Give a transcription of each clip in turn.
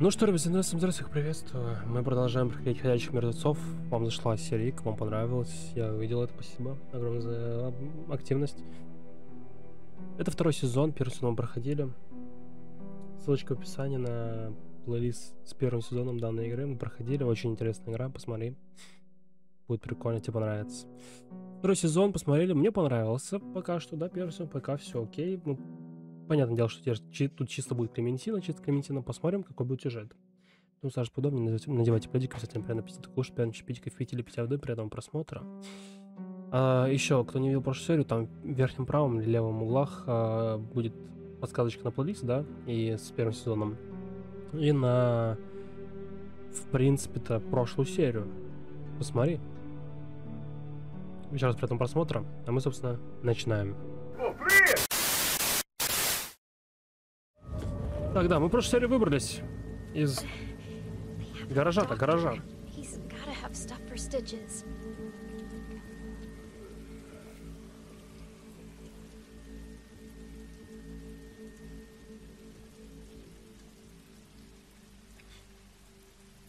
Ну что, ребята, всем здравствуйте, всех приветствую. Мы продолжаем проходить «Ходячих мертвецов». Вам зашла серия, вам понравилось. Я увидел это, спасибо огромное за активность. Это второй сезон, первый сезон мы проходили. Ссылочка в описании на плейлист с первым сезоном данной игры. Мы проходили, очень интересная игра, посмотри. Будет прикольно, тебе понравится. Второй сезон посмотрели, мне понравился пока что, да, первый сезон, пока все окей. Ну, Понятное дело, что тут чисто будет Клементина, чисто Клементина. Посмотрим, какой будет сюжет. Ну, Саша, подобнее, надевайте пледик, обязательно прямо пить кушать, прямо пить кофе или пить воды при этом просмотра. А, еще, кто не видел прошлую серию, там в верхнем правом или левом углах а, будет подсказочка на плейлист, да, и с первым сезоном. И на, в принципе-то, прошлую серию. Посмотри. Еще раз при этом просмотра, а мы, собственно, начинаем. О, привет! Так, да, мы в прошлой серии выбрались из гаража-то, гаража.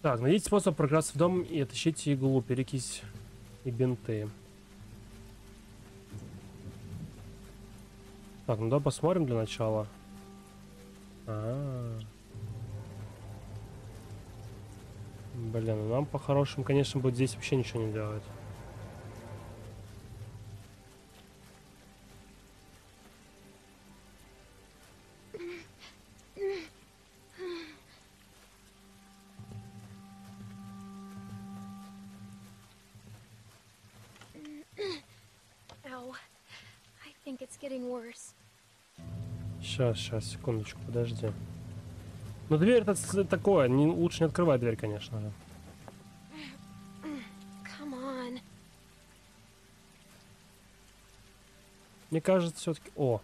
Так, найдите способ прокрасться в дом и оттащить иглу, перекись и бинты. Так, ну да, посмотрим для начала. А, -а, -а. Блин, ну нам по-хорошему, конечно, будет здесь вообще ничего не делать. Сейчас, сейчас, секундочку, подожди. Ну, дверь это такое, не, лучше не открывать дверь, конечно же. Мне кажется, все-таки... О,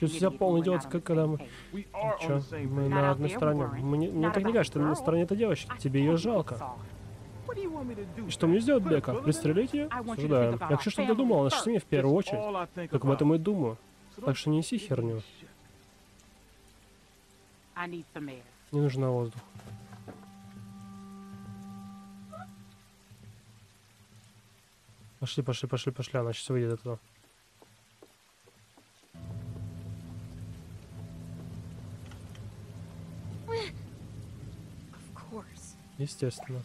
Чувствую себя полный идиот, как когда мы... Чё? Мы на одной стороне. Мне, мне так не кажется, что на стороне этой девочки. Тебе ее жалко. И что мне сделать, Бека? Пристрелить ее? Осуждаю. Я хочу, чтобы ты думал о нашей семье в первую очередь. Как об этом и думаю. Так что неси херню. Мне нужен воздух. Пошли, пошли, пошли, пошли, она сейчас выйдет оттуда. Естественно.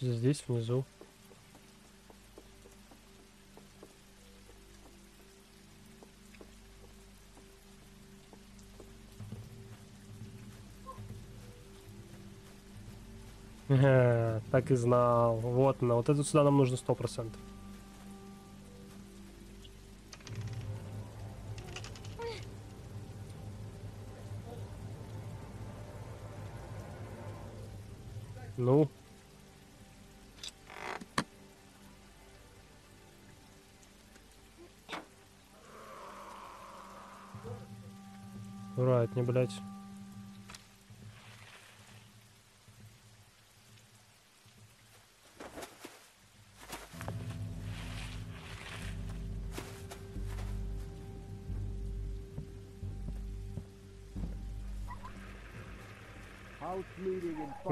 Здесь, внизу. так и знал. Вот она. Вот это сюда нам нужно сто процентов. Ну. Райт, не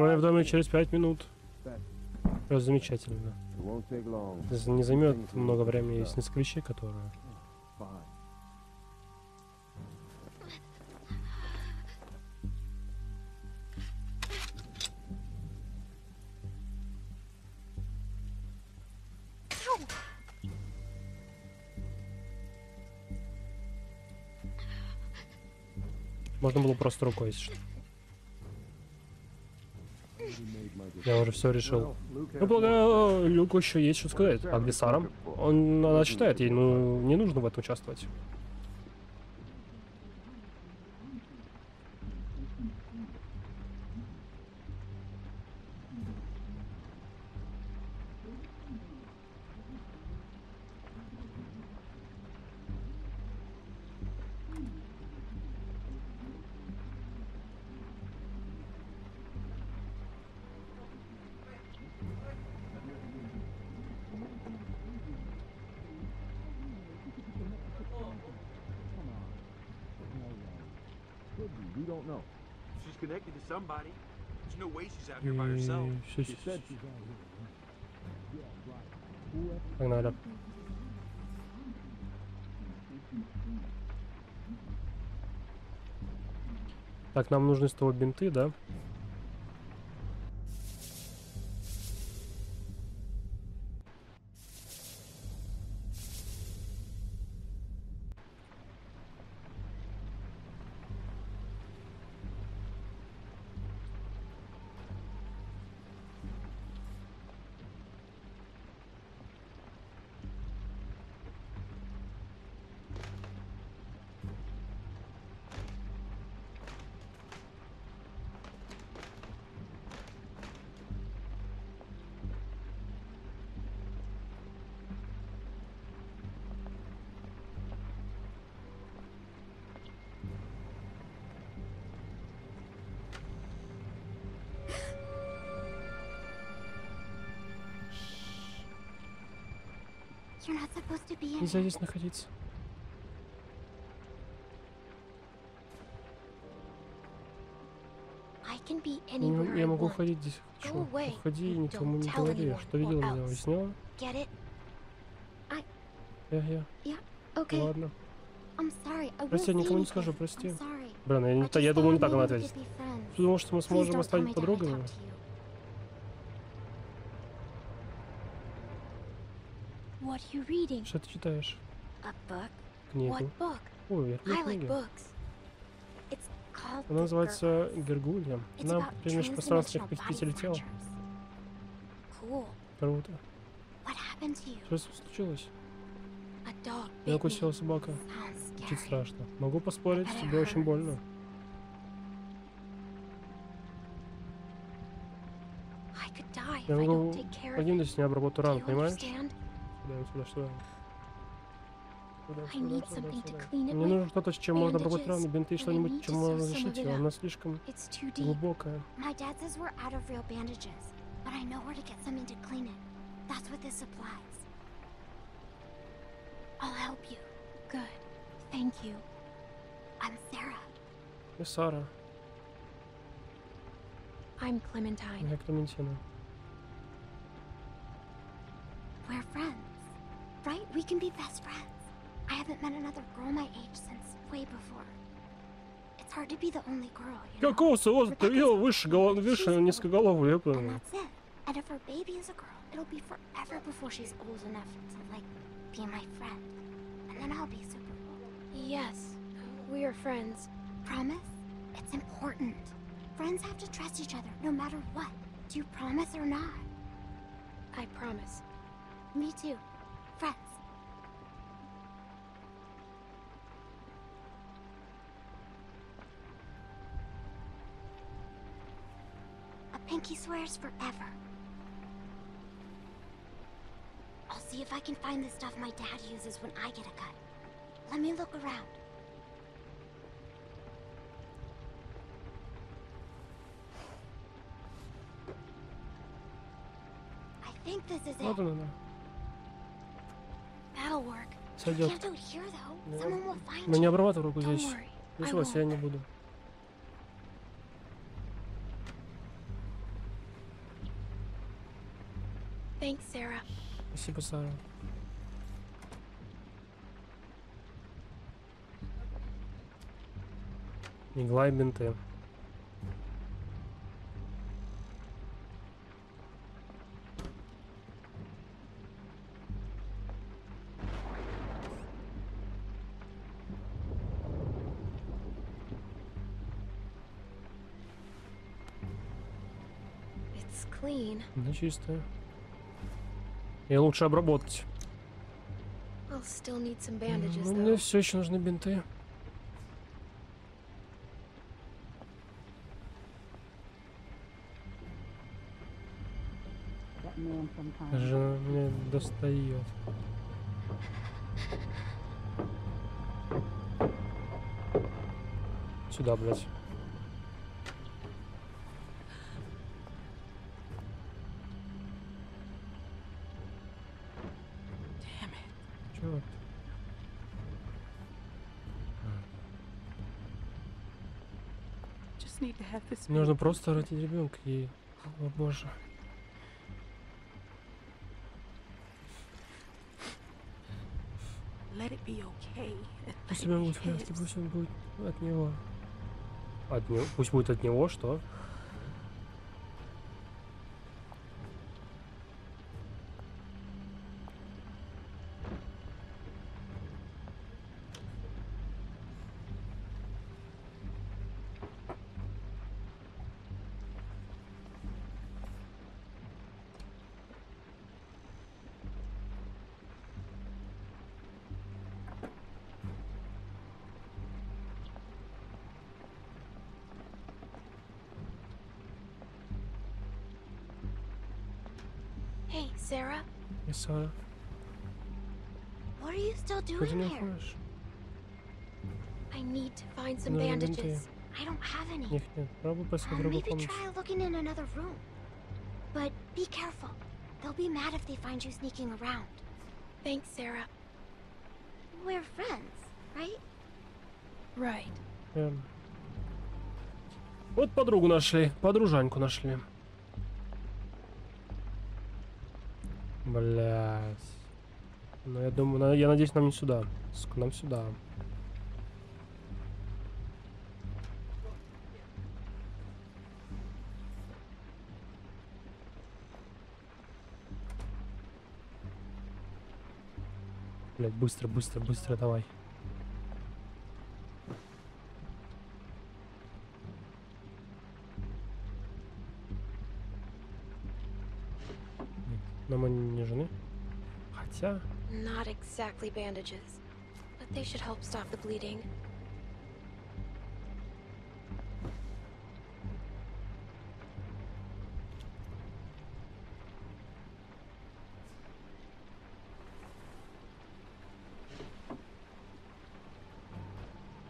я в доме через пять минут. Просто замечательно. Не займет много времени, есть несколько вещей, которые... Можно было просто рукой, если что. Я уже все решил. Ну, полагаю, Люку еще есть что сказать. А где Сара? Он, она считает, ей ну, не нужно в этом участвовать. Could be. We don't know. She's connected to somebody. There's no way she's out here by herself. She said she's out here. Yeah, right. Whoever Погнали. Так, нам нужны с того бинты, да? Нельзя здесь находиться. Be Я, могу ходить здесь хочу. Уходи и никому не говори, что or видел меня it? Я, я. Ладно. Прости, я никому не скажу, прости. Блин, я, не, я думаю, не так она ответит. friends. Думал, что мы сможем I подругами. talked to you. What are you reading? Что ты читаешь? Книгу. Ой, я I like книги. Она называется. Гергулья. Она about при межпространственных transdimensional body похитителей тел. snatchers. Cool. Круто. Что случилось? Bit укусила собака. Scary. страшно. Могу поспорить, тебе очень больно. Я могу погибнуть, если не обработаю рану, понимаешь? Мне with. нужно что-то, с чем можно обработать bandages, рану, бинты, and I что-нибудь, need чем to можно sew some зашить of it ее. up. Она слишком It's too deep. глубокая. My dad says we're out of real bandages, but I know where to get something to clean it. That's what this supplies. I'll help you. Good. Thank you. I'm Sarah. И Сара, I'm Clementine. я Клементина. We're friends. Right? We can be best friends. I haven't met another girl my age since way before. It's hard to be the only girl, you know? Какого созда ты видел выше, голов... выше низкоголовую, я And понял. that's it. And if her baby is a girl, it'll be forever before she's old enough to, like, be my friend. And then I'll be super cool. Yes, we are friends. Promise? It's important. Friends have to trust each other no matter what. Do you promise or not? I promise. Me too. pinky swears forever. I'll see if I can find the stuff my dad uses when I get a cut. Let me look around. I think this is it. Вот она, да. That'll work. Сойдет. Can't do it here though. Ну, Someone will find Но не you. обрабатывай руку Don't здесь. worry. Здесь I вас я won't. не буду. Спасибо, Сара. Игла и бинты. It's clean. Ну, чистая. И лучше обработать. Ну, мне все еще нужны бинты. Жена меня достает. Сюда, блядь. Нужно просто родить ребенка и... О боже. Пусть будет пусть он будет от него. От него? Пусть будет от него, что? Sarah. И Сара. What are you still Что ты doing не here? уходишь? I need to find some Ну, bandages. I don't have any. Них нет. Пробуй поискать Uh, другую maybe помощь. try looking in another room. But be careful. They'll be mad if they find you sneaking around. Thanks, Sarah. We're friends, right? Right. Эм. Вот подругу нашли, подружаньку нашли. Блять. Ну я думаю, я надеюсь, нам не сюда. Нам сюда. Блять, быстро, быстро, быстро, давай. Нам они. Хотя... Not exactly bandages, but they should help stop the bleeding.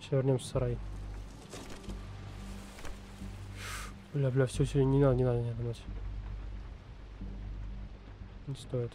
Сейчас вернемся в сарай. Бля, бля, все, все, не надо, не надо, не надо, мать. Не стоит.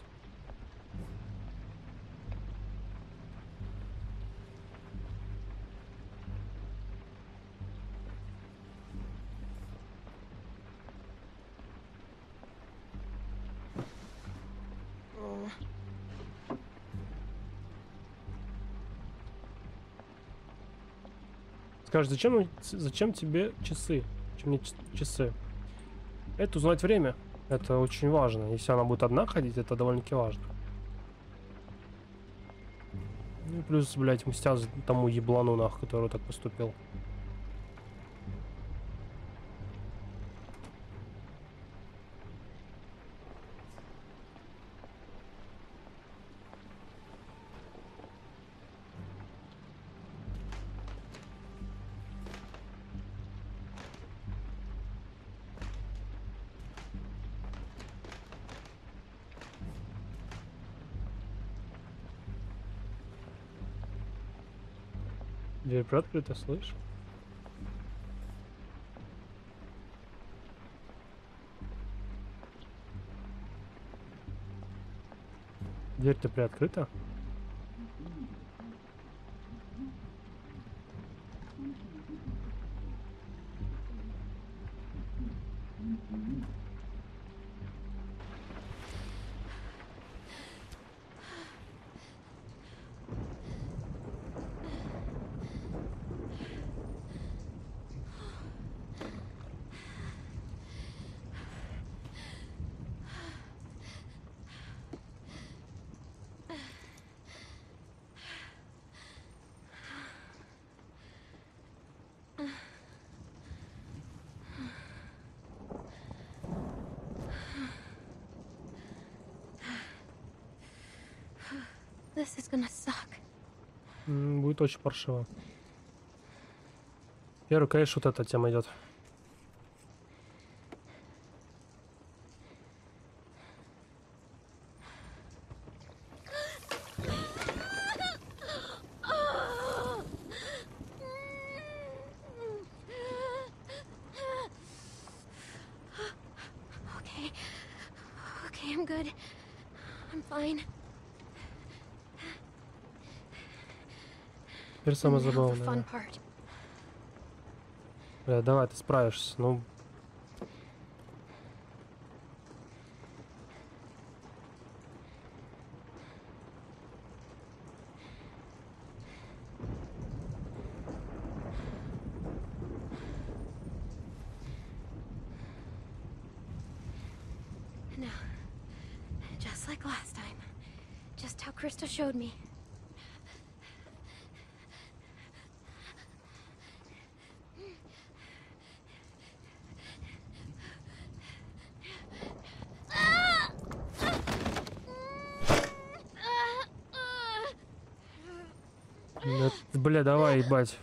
Скажешь, зачем, зачем тебе часы? Зачем мне часы? Это узнать время. Это очень важно. Если она будет одна ходить, это довольно-таки важно. Ну и плюс, блядь, мстя тому еблану, нах, который так поступил. Дверь приоткрыта, слышь? Дверь-то приоткрыта? Очень паршиво. Первый, конечно, вот эта тема идет. Okay. Okay, I'm good. I'm fine. Теперь самое забавное. Бля, давай, ты справишься. Ну, Now, just like last time. Just how Krista showed me. ну, это- бля, давай, ебать.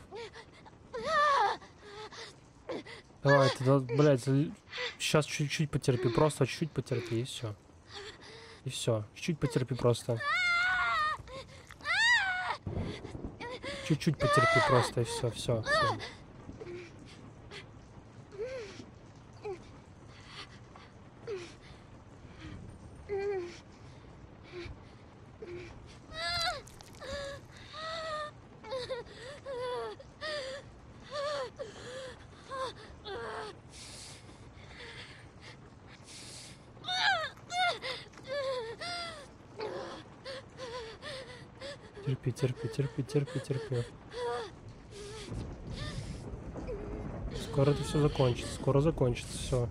Давай, ты, да- блядь, сейчас чуть-чуть потерпи, просто чуть-чуть потерпи, и все. И все, чуть-чуть потерпи просто. Чуть-чуть потерпи просто, и все, все, все. Терпи, терпи, терпи. Скоро это все закончится, скоро закончится все.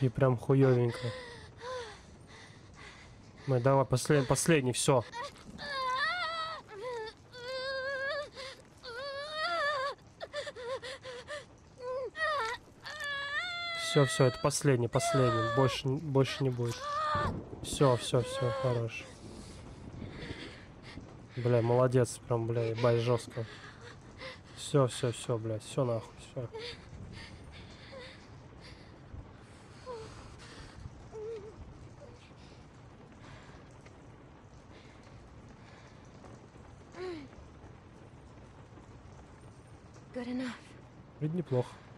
И прям хуёвенько. Мы давай послед, последний, все. Все, все, это последний, последний. Больше, больше не будет. Все, все, все, хорош. Бля, молодец, прям, бля, ебать, жестко. Все, все, все, блядь, все нахуй, все. Вроде неплохо.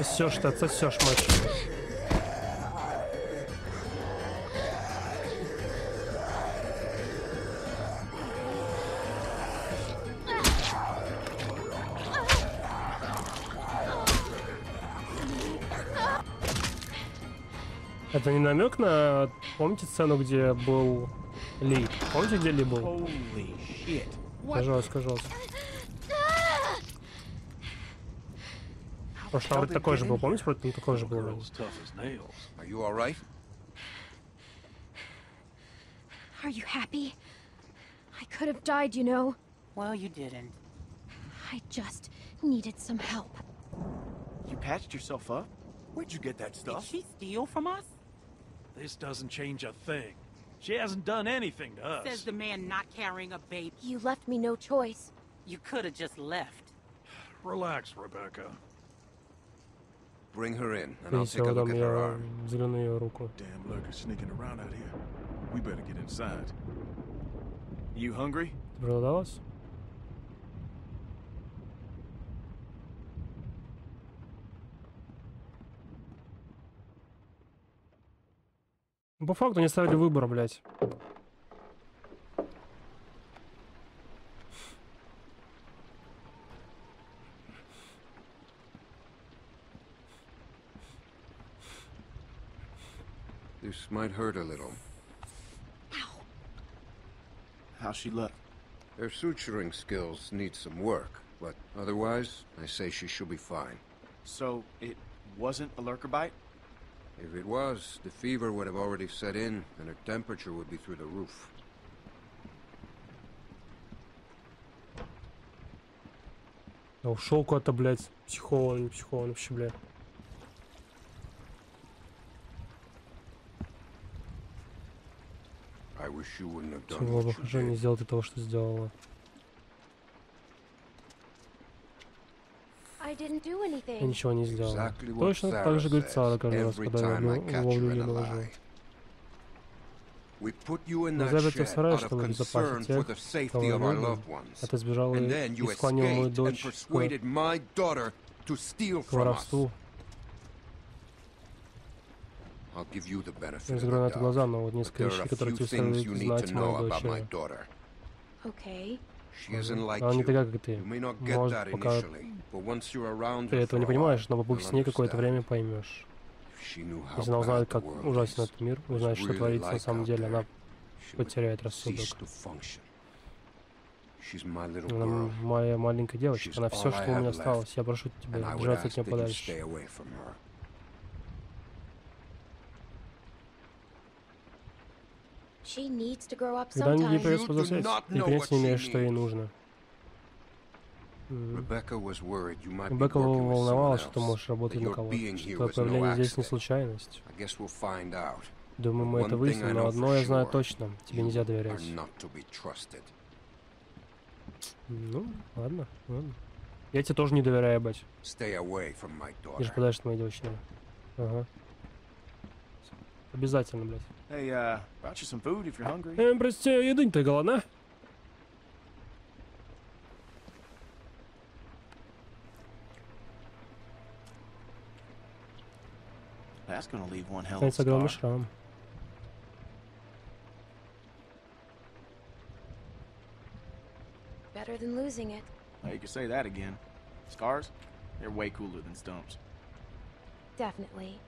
Отсосешь ты, отсосешь, мать. Это не намек на... Помните сцену, где был Ли? Помните, где Ли был? Пожалуйста, пожалуйста. Потому что там вроде такой же был, помните, вроде там такой же был. вроде. Girl's tough as nails. Are you all right? Are you happy? I could have died, you know. Well, you didn't. I just needed some help. You patched yourself up? Where'd you get that Did stuff? she steal from us? This doesn't change a thing. She hasn't done anything to us. Says the man not carrying a baby. You left me no choice. You could have just left. Relax, Rebecca. Bring her in, and I'll take a look at her arm. ее руку. Damn lurkers sneaking around out here. We better get inside. You hungry? Проголодалась? Ну, По факту не оставили выбора, блядь. might hurt a little. How's she look? Her suturing skills need some work, but otherwise, I say she should be fine. So, it wasn't a lurker bite? If it was, the fever would have already set in, and her temperature would be through the roof. А ушел куда-то, блядь. Психован, не психован вообще, блядь. Чего бы хуже не сделать того, что сделала. I didn't do Я anything. ничего не сделала. Exactly what Точно так же говорит Сара каждый раз, every когда я ловлю ее на лжи. lie. We put you in Мы that запертые в сарае, out of чтобы for тех, the safety кого of our любим. loved ones. А ты сбежала And и then you и склонила мою дочь к persuaded my daughter to steal к from us. воровству. I'll give you the benefit Я закрою на глаза, но вот несколько there are вещей, a которые few тебе things следует you need знать to о know моей about my дочери. daughter. Okay. She isn't like Она не you. такая, как ты. You may not get Может, that пока initially, but once you're around ты her этого не понимаешь, но побудь с ней какое-то время поймешь. If she knew how Если она узнает, как ужасен этот мир, узнает, что творится на самом деле, она потеряет рассудок. cease to function. She's my little Она girl, моя маленькая девочка, She's она все, что у меня осталось. Я прошу тебя держаться от нее подальше. stay away from her. She needs to grow up Когда ей sometime. придется You do повзрослеть, not ты know понятия what не she имеешь, что ей needs. Нужно. М. Rebecca was worried you might be Бека working with someone волновалась, что ты можешь работать на your кого-то, being что появление здесь не accident. случайность. I guess we'll find out. Думаю, мы это one thing выясним, I но know одно for я знаю sure. точно. Тебе нельзя доверять. are not to be trusted. Ну, ладно, ладно. Я тебе тоже не доверяю, бать. Stay away from my Держи daughter. подальше от моей девочки. Ага. Обязательно, блядь. Hey, uh, brought you some food if you're hungry. Эм, прости, еды ты голодна? That's gonna leave one hell of a Останется огромный scar. шрам. Better than losing it. Well, you could say that again. Scars? They're way cooler than stumps. Definitely.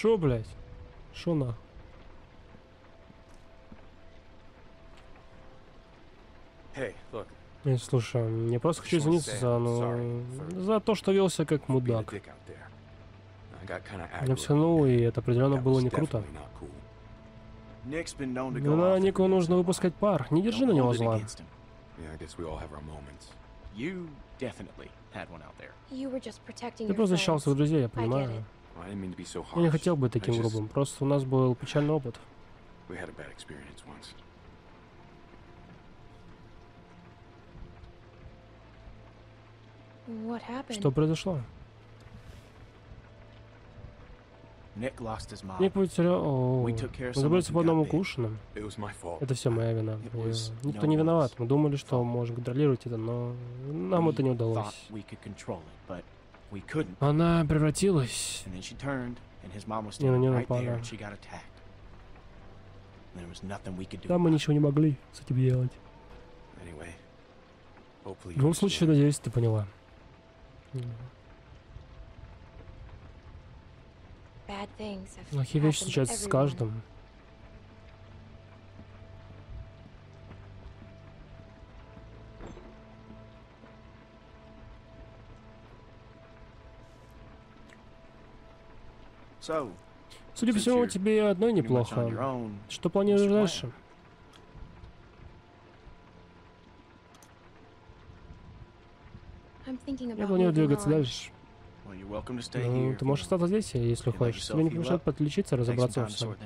Шо, блядь? Шо нахуй? Hey, look. Э, Слушай, я просто хочу извиниться за, ну, за то, что велся как мудак. Я aggroed. втянул, и это определенно было не круто. Ну off every Нику нужно выпускать пар. Не держи на него зла. Ты просто защищал своих друзей, я понимаю. Well, I didn't mean to be so harsh. Я не хотел быть таким грубым. Просто у нас был печальный опыт. Что произошло? Ник потерял... Someone по одному fault. Это все моя вина. It was Я- Никто не виноват. Мы думали, что fault. можем контролировать это, но нам это не удалось. Она превратилась. And then she turned, and his mom was Не, на standing неё right there, напала. and she got attacked. And there was nothing we could do. Там мы ничего не могли с этим делать. В you любом случае, understand. надеюсь, ты поняла. Bad things have Плохие вещи happened to случаются с everyone. каждым. Судя по всему, тебе и одной неплохо. Что планируешь дальше? Я планирую двигаться дальше. Ну, ты можешь остаться здесь, если хочешь. Тебе не помешает подлечиться разобраться во всем.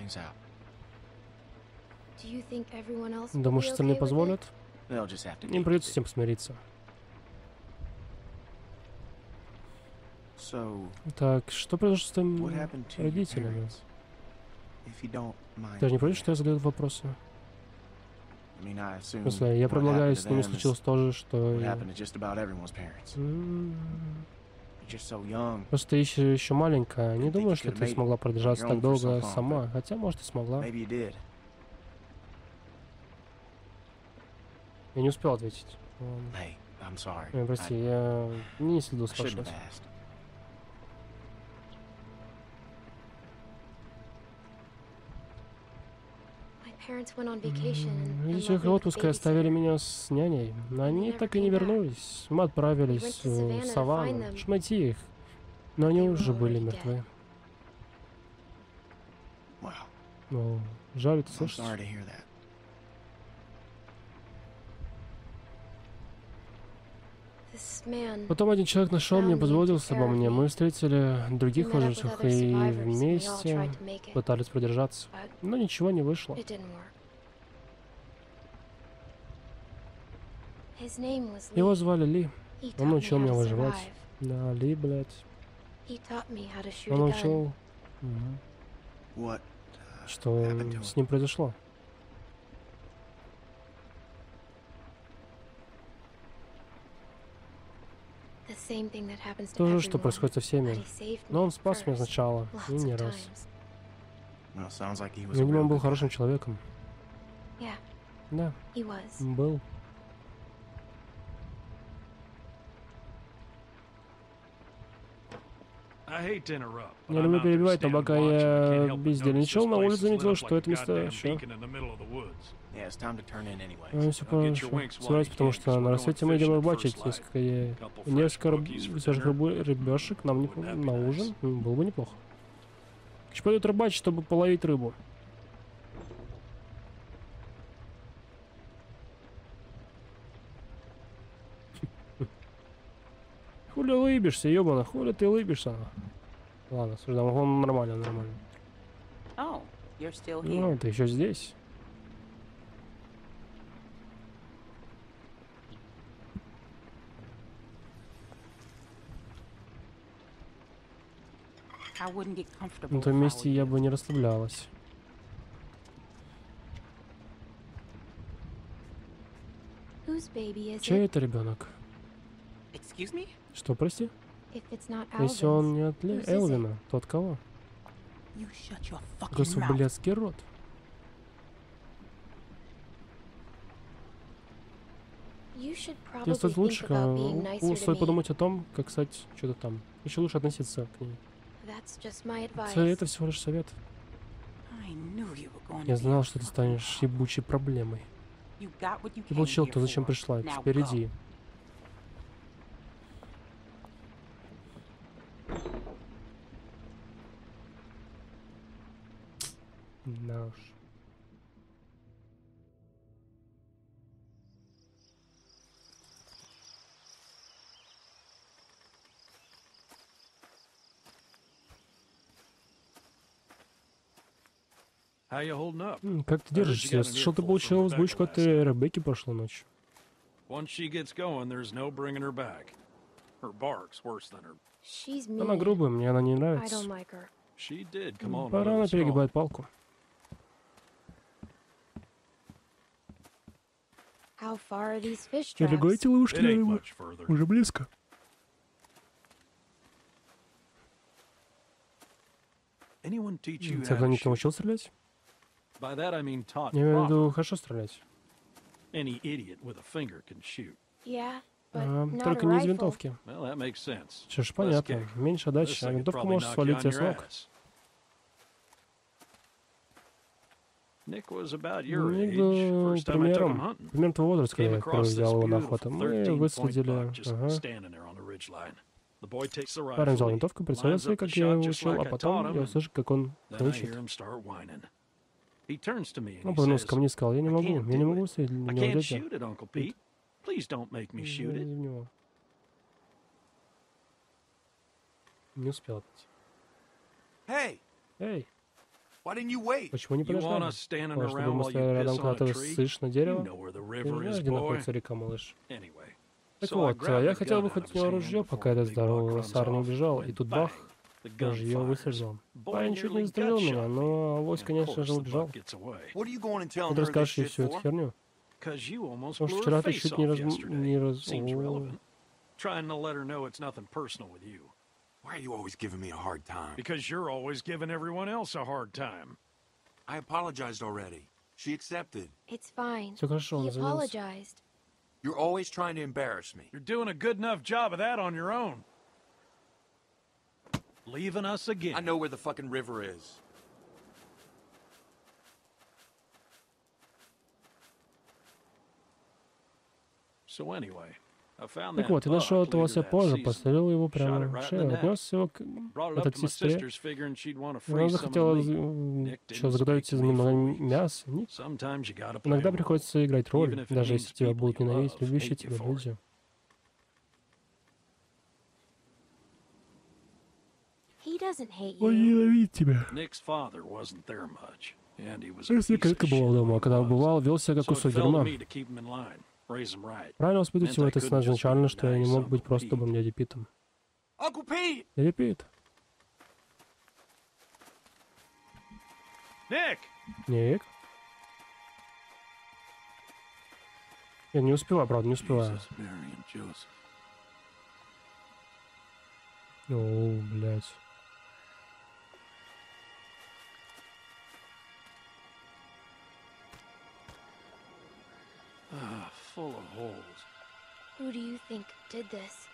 Думаешь, остальные позволят? Им придется этим смириться. it. So, Так, что произошло с твоими родителями? parents? If you don't mind Ты же не против, что я задаю вопросы? В смысле, я предлагаю, happened с ними случилось то же, что и... Просто ты еще, еще маленькая. Не думаю, что ты смогла продержаться так долго сама. Хотя, может, и смогла. Я не успел ответить. Ой, прости, я не следил спрашивать. Родители отпуска оставили меня с няней, но они так и не вернулись. Мы отправились в саванну, найти их. Но они уже были мертвы. Wow. О, жаль это слышать. Потом один человек нашел меня, позаботился обо мне. Мы встретили других выживших и вместе пытались продержаться. Но ничего не вышло. Его звали Ли. Он научил меня выживать. Да, Ли, блядь. Он научил, uh, что с ним произошло. The same thing that happens to То же, что происходит со всеми. he saved Но он спас меня сначала, и не раз. times. Well, sounds like he was a Видимо, он был хорошим человеком. Да, he was. был. Я люблю перебивать, но пока я бездельничал, на улице заметил, что like это место еще... Ну, все you потому что на рассвете мы идем рыбачить. Несколько, несколько рыб- рыбешек нам не, на ужин. Было бы неплохо. Короче, пойдут рыбачить, чтобы половить рыбу. Хули лыбишься, ёбана, хули ты лыбишься? Ладно, слушай, он нормально, нормально. Oh, you're still Ну, ты еще здесь. I wouldn't get comfortable На if том месте я you. бы не расслаблялась. Чей это ребенок? Что, прости? Если он не от Ле-? Элвина, то от кого? Блядский рот. you should Тебе probably стоит think лучше about being ка- nicer to стоит подумать о том, как стать что-то там. Еще лучше относиться к ней. That's just my Это, всего лишь совет. I knew you were going to Я знал, что ты станешь ебучей проблемой. Ты получил то, зачем пришла. Теперь go. иди. Как ты держишься? Я слышал, ты получил Rebecca от э, Ребекки прошлой ночью. Once she gets going, there's no bringing her back. Her bark's worse than her. She's mean. Она грубая, мне она не I нравится. don't like her. She did come on. Пора она перегибает палку. How far are these fish Далеко traps? эти ловушки It на ain't рыбу? much further. Уже близко. Anyone teach you Тебя how to кто-нибудь научил стрелять? By that I mean taught Я имею в виду хорошо стрелять. Any idiot with a finger can shoot. Yeah, but А, только не из винтовки. Well, that makes sense. Что ж, понятно. Меньше отдачи, а винтовка может свалить on тебя с ног. Ник был примером, примерно твоего возраста, когда я впервые взял его на охоту. Мы 13-point выследили... Ага. Парень взял винтовку, up the как я его учил, а потом я слышу, как он кричит. Он повернулся ко мне и сказал, я не "I могу, can't я не могу стрелять в I него, can't дядя. shoot it, Uncle Pete. Please don't make me shoot Не it. него. Не успел отойти. Hey, Эй, why didn't you wait? почему не подождали? us standing О, чтобы around мы стояли рядом, когда ты ссышь на дерево? know where the Ты river знаешь, is, где находится река, малыш? Anyway. Так вот, я the хотел выхватить у него ружье, пока этот здоровый лосар не убежал, и тут бах, ружье fires. выстрелил. Парень чуть не застрелил меня, но авось, конечно же, убежал. Ты расскажешь ей всю эту херню? Потому что вчера ты чуть не раз... Не раз... Trying to let her know it's nothing personal with you. Why are you always giving me a hard time? Because you're always giving everyone else a hard time. I apologized already. She accepted. It's fine. He apologized. You're always trying to embarrass me. You're doing a good enough job of that on your own. Leaving us I again. know where the fucking river is. So anyway, I found Так that вот, я нашел этого season. пострелил его прямо в шею, отнес его к my сестре. Она захотела что заготовить из gotta play Иногда приходится играть роль, даже если тебя будут ненавидеть, любящие тебя люди. He doesn't hate Он ненавидит тебя. Nick's father wasn't there much, and he was a Если piece of крепко бывал shit дома, когда was. бывал, вел себя как кусок дерьма. me to keep him in line, raise him right. Правильно воспитывать его I это изначально, что я не мог быть просто бы дядей Питом. Uncle Pete! Дядя Пит? Nick! Ник? Я не успеваю, правда, не успеваю. О, блядь. Ah, full of holes. Who do you think did this?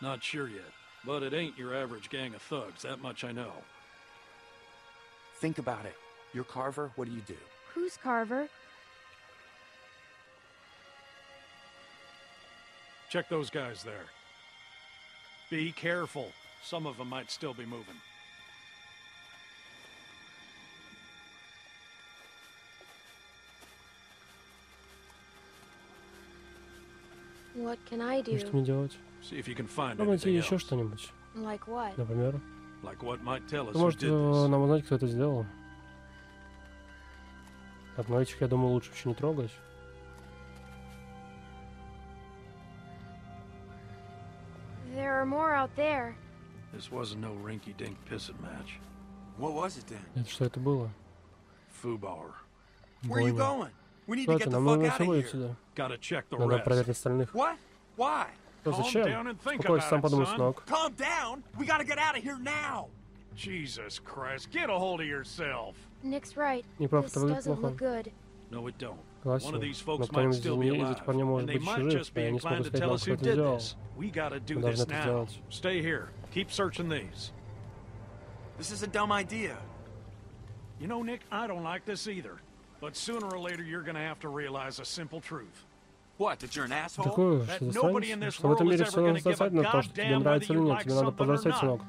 Not sure yet, but it ain't your average gang of thugs, that much I know. Think about it. You're Carver, what do you do? Who's Carver? Check those guys there. Be careful. Some of them might still be moving. Ну, что do? мне делать? See if you can find Пробуйте anything еще что-нибудь. Like what? Например. Like what might tell us Ну, who может, did э, this. нам узнать, кто это сделал. Так, ну этих, я думаю, лучше вообще не трогать. There are more out there. This wasn't no rinky-dink pissing match. What was it then? Это что это было? Foobar. Where are you going? We need Что to это? get the Нам fuck нужно out of свалить here. сюда. Gotta check the Надо rest. проверить остальных. What? Why? Ну Calm зачем? down and think Успокойся, about сам it, подумай, son. сынок. Calm down. We gotta get out of here now. Jesus Christ, get a hold of yourself. Nick's right. Не прав, This это выглядит doesn't плохо. look good. No, it don't. Согласен. One of these Но folks might кто-нибудь из still be них- из alive, этих парней может and they быть might жив, just и be они inclined смогут to сказать tell нам, us кто who это did сделал. this. We gotta do Мы this должны это now. сделать. Stay here. Keep searching these. This is a dumb idea. You know, Nick, I don't like this either. But sooner or later, you're gonna have to realize a simple truth. What, that you're an asshole? Такое, That что nobody in засранец? this Что в этом world is мире ever все gonna give a достаточно на то, что тебе goddamn нравится или whether you нет. like Тебе надо something or повзрослеть, not. сынок.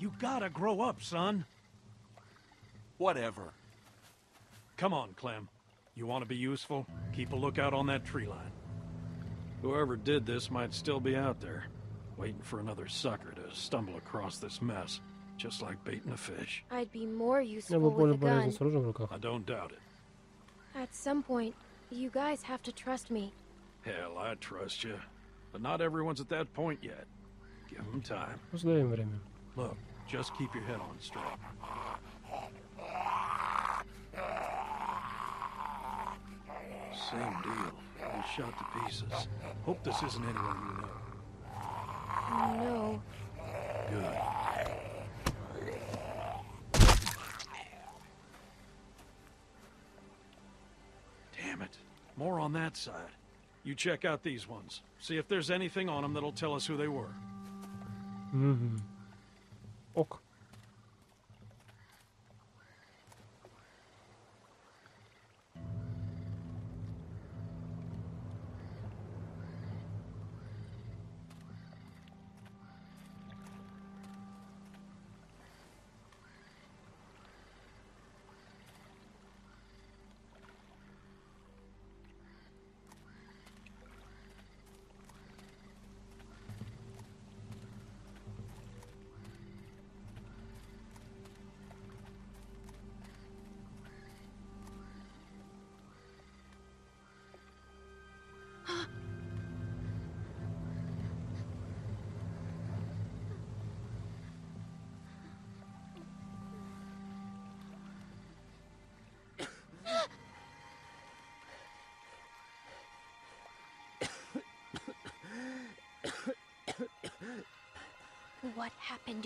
You gotta grow up, son. Whatever. Come on, Clem. You want to be useful? Keep a lookout on that tree line. Whoever did this might still be out there, waiting for another sucker to stumble across this mess, just like baiting a fish. I'd be more Я useful бы with более a полезен gun. с оружием в руках. I don't doubt it. At some point, you guys have to trust me. Hell, I trust you. But not everyone's at that point yet. Give them time. Просто дай им время. Look, just keep your head on straight. Same deal. All shot to pieces. Hope this isn't anyone you know. Oh, no. Good. More on that side. You check out these ones. See if there's anything on them that'll tell us who they were. Mm-hmm. Ok.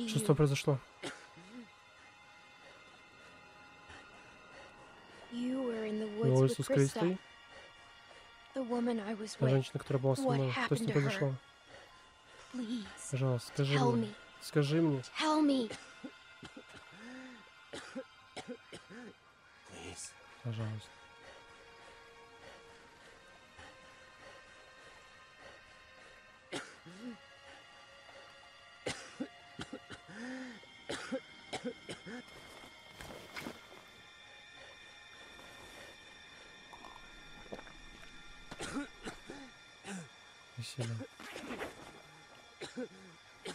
Что с тобой произошло? With Krista, Кристой? Та женщина, которая была со мной. Что с ней произошло? Пожалуйста, скажи мне. Скажи мне. Thank you.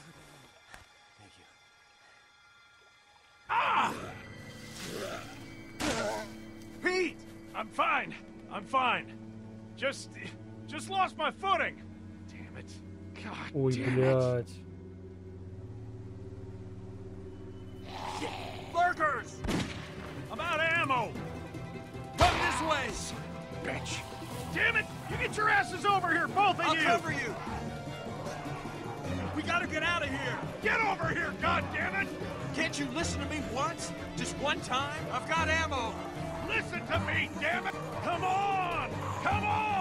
Pete! I'm fine. I'm fine. Just. just lost my footing. Damn it. God Ой, damn it. блядь. Lurkers! I'm out of ammo! Come this way! Bitch! Damn it! You get your asses over here, both of I'll you! cover you! Get out of here! Get over here, God damn it! Can't you listen to me once? Just one time? I've got ammo! Listen to me, damn it! Come on! Come on!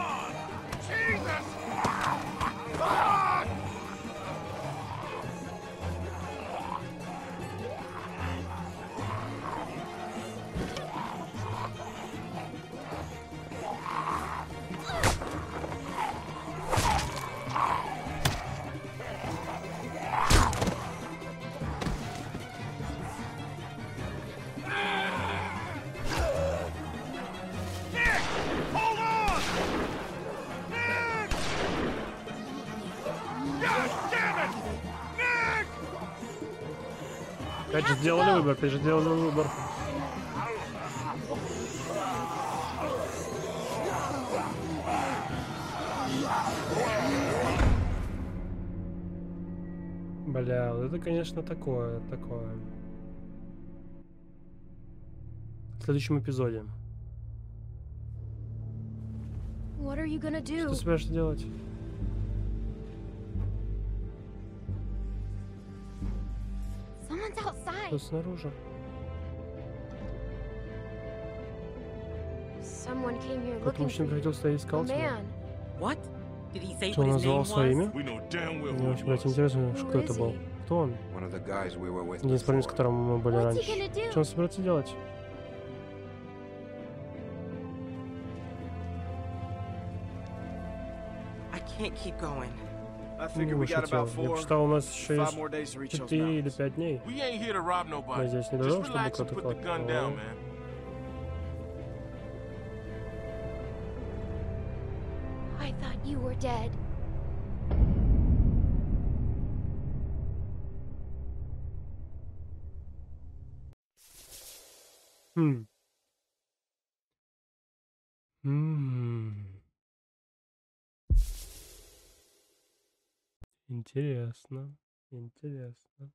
Опять же сделали выбор, опять же сделали выбор. Бля, вот это, конечно, такое, такое. В следующем эпизоде. What are you gonna Что ты собираешься делать? Кто снаружи? Looking мужчина приходил сюда и искал тебя. Что он назвал свое имя? Мне очень, блядь, интересно, кто это был. he? Кто он? One of the guys we were with Один из парней, с которым мы были раньше. Что он собирается делать? I can't keep going. I Не figure we got шутил. about Я four, посчитал, у нас еще five есть more days to reach those 4 или mountains. 5 дней. We ain't here to rob Мы nobody. здесь не Just должны, чтобы relax and кто-то put the gun как-то... down, man. I thought you were dead. Хм. Интересно. Интересно.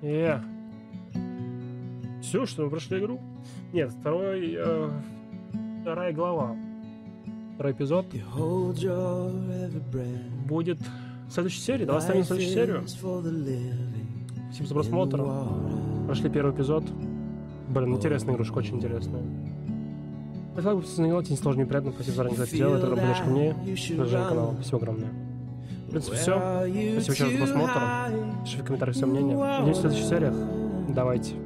Э. Все, что мы прошли игру? Нет, второй, э, вторая глава. Второй эпизод будет в следующей серии. Давай оставим следующую серию. Спасибо за просмотр. Прошли первый эпизод. Блин, интересная игрушка, очень интересная. Если вы подписаны на канал, тебе сложно неприятно, спасибо заранее, кто это делает, это будешь ко мне, продолжение канала. Спасибо огромное. В принципе, все. Спасибо еще раз за просмотр. Пишите в комментариях свое мнение. Увидимся в следующих сериях. Давайте.